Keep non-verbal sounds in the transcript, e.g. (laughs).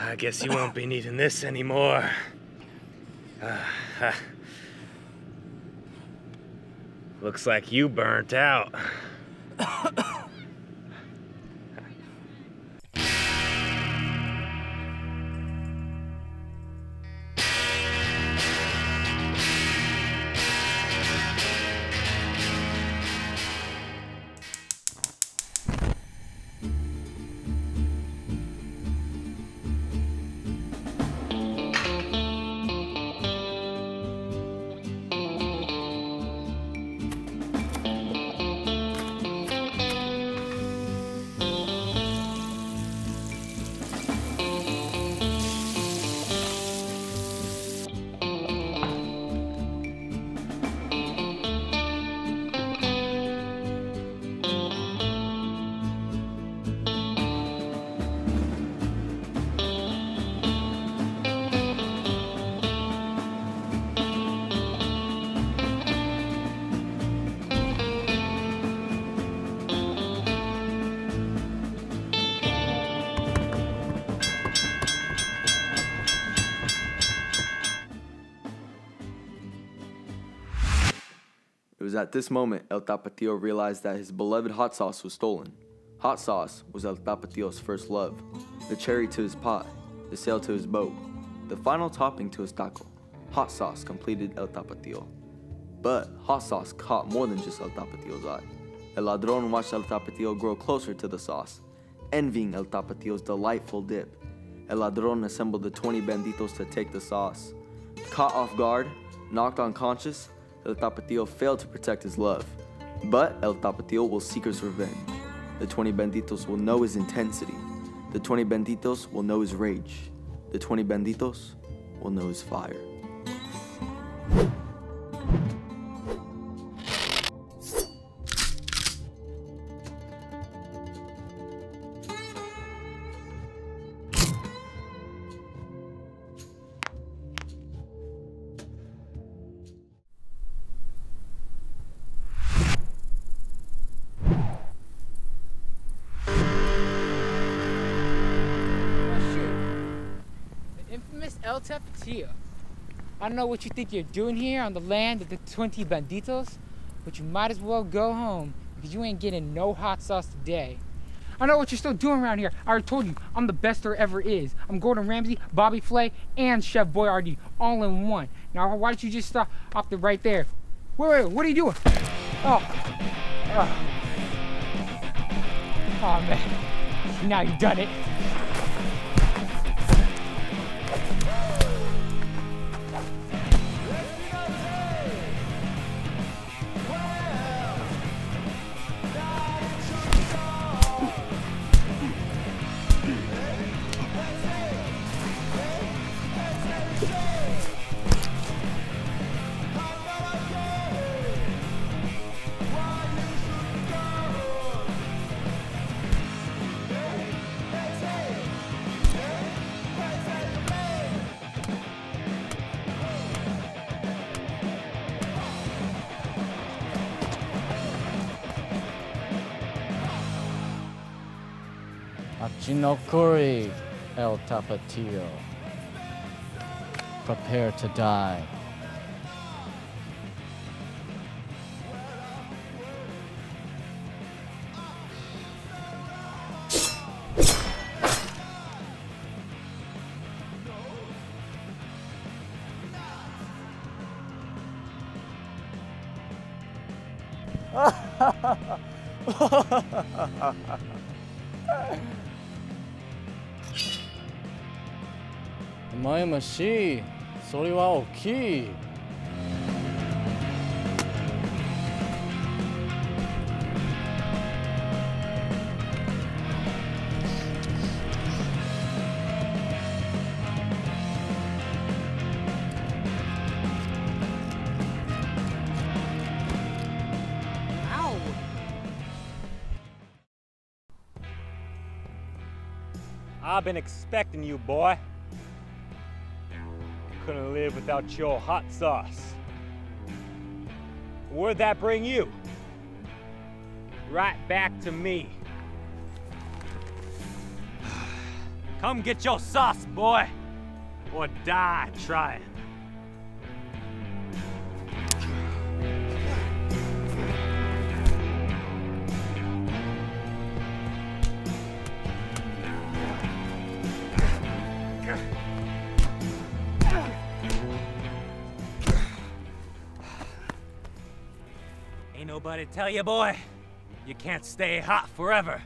I guess you won't be needing this anymore. Uh, looks like you burnt out. (coughs) It was at this moment El Tapatio realized that his beloved hot sauce was stolen. Hot sauce was El Tapatio's first love, the cherry to his pie, the sail to his boat, the final topping to his taco. Hot sauce completed El Tapatio. But hot sauce caught more than just El Tapatio's eye. El Ladrón watched El Tapatio grow closer to the sauce, envying El Tapatio's delightful dip. El Ladrón assembled the 20 banditos to take the sauce. Caught off guard, knocked unconscious, El Tapatio failed to protect his love. But El Tapatio will seek his revenge. The 20 Banditos will know his intensity. The 20 Banditos will know his rage. The 20 Banditos will know his fire. El Tapatio. I don't know what you think you're doing here on the land of the 20 banditos, but you might as well go home because you ain't getting no hot sauce today. I know what you're still doing around here. I already told you, I'm the best there ever is. I'm Gordon Ramsay, Bobby Flay, and Chef Boyardee all in one. Now, why don't you just stop off the right there? Wait, wait, what are you doing? Oh. Oh, oh man. Now you've done it. Oh! Achinokuri, El Tapatio. Prepare to die. (laughs) Omae mashi, sori wa okii. I've been expecting you, boy. Couldn't live without your hot sauce. Where'd that bring you? Right back to me. Come get your sauce, boy. Or die trying. Ain't nobody tell you, boy. You can't stay hot forever.